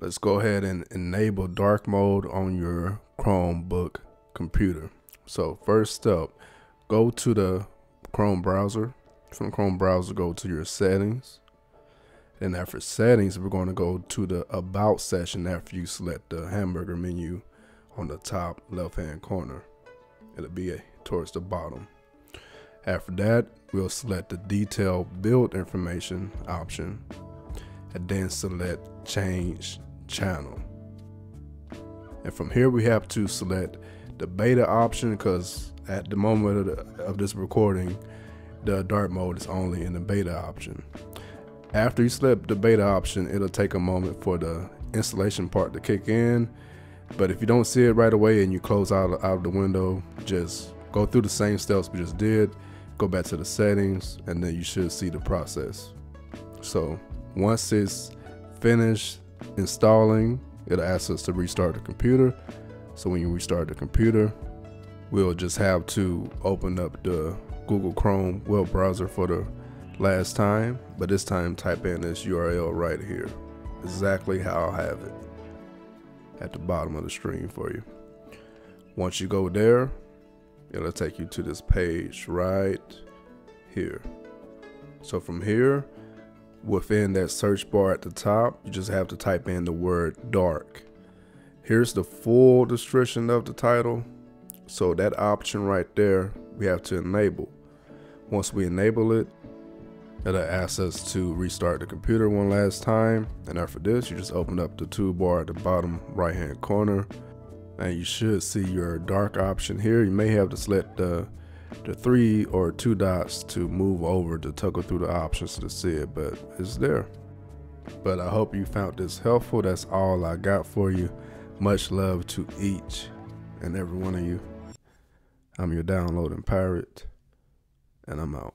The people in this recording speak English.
let's go ahead and enable dark mode on your Chromebook computer. So first step, go to the Chrome browser. From Chrome browser, go to your settings. And after settings, we're going to go to the about section after you select the hamburger menu on the top left hand corner. It'll be towards the bottom. After that, we'll select the detail build information option and then select change channel. And from here, we have to select the beta option because at the moment of, the, of this recording, the dark mode is only in the beta option. After you select the beta option, it'll take a moment for the installation part to kick in. But if you don't see it right away and you close out, out of the window, just go through the same steps we just did, go back to the settings, and then you should see the process. So once it's finished installing, it'll ask us to restart the computer. So when you restart the computer, we'll just have to open up the Google Chrome web browser for the last time, but this time type in this URL right here. Exactly how I'll have it at the bottom of the screen for you. Once you go there, it'll take you to this page right here. So from here, within that search bar at the top, you just have to type in the word dark. Here's the full description of the title. So that option right there, we have to enable. Once we enable it, It'll ask us to restart the computer one last time. And after this, you just open up the toolbar at the bottom right hand corner. And you should see your dark option here. You may have to select the, the three or two dots to move over to toggle through the options to see it, but it's there. But I hope you found this helpful. That's all I got for you. Much love to each and every one of you. I'm your downloading pirate, and I'm out.